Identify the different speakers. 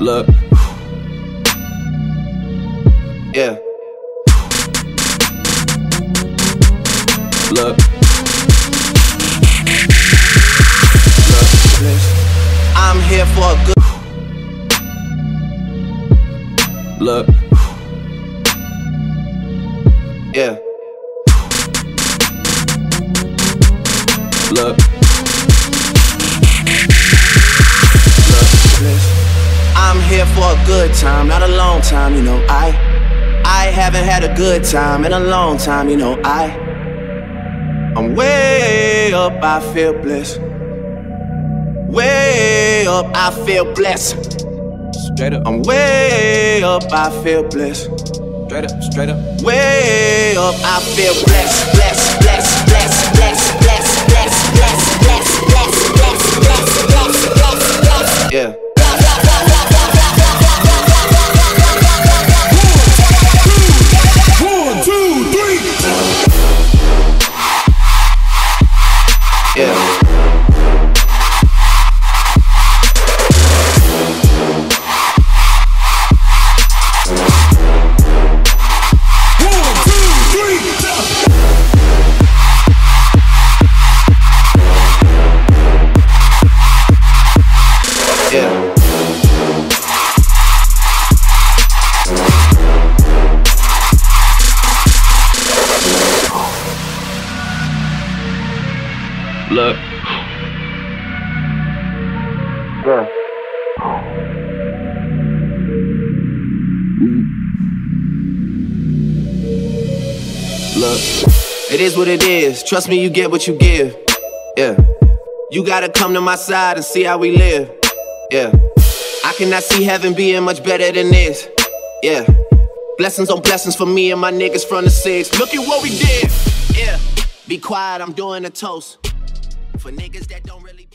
Speaker 1: Look. Yeah. Look. Look. I'm here for a good. Look. Yeah. Look. Here for a good time, not a long time, you know. I I haven't had a good time in a long time, you know. I I'm way up, I feel blessed. Way up, I feel blessed.
Speaker 2: Straight up,
Speaker 1: I'm way up, I feel blessed.
Speaker 2: straight up, straight up.
Speaker 1: Way up, I feel blessed, blessed, blessed, blessed, Look. Look, it is what it is. Trust me, you get what you give. Yeah. You gotta come to my side and see how we live. Yeah. I cannot see heaven being much better than this. Yeah. Blessings on blessings for me and my niggas from the six. Look at what we did. Yeah. Be quiet, I'm doing a toast. For niggas that don't really.